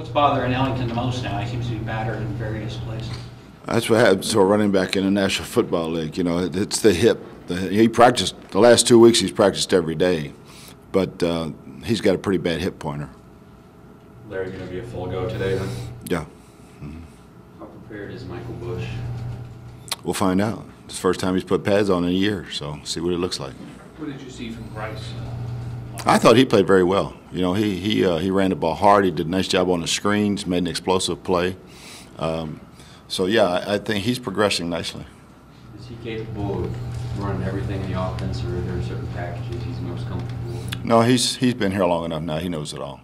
What's bothering Ellington the most now? He seems to be battered in various places. That's what happens to a running back in the National Football League. You know, it's the hip. The, he practiced the last two weeks. He's practiced every day, but uh, he's got a pretty bad hip pointer. Larry going to be a full go today then? Yeah, How prepared is Michael Bush? we'll find out. It's the first time he's put pads on in a year, so see what it looks like. What did you see from Bryce? I thought he played very well. You know, he he uh, he ran the ball hard. He did a nice job on the screens, made an explosive play. Um, so yeah, I, I think he's progressing nicely. Is he capable of running everything in the offense, or are there certain packages he's most comfortable with? No, he's he's been here long enough now. He knows it all.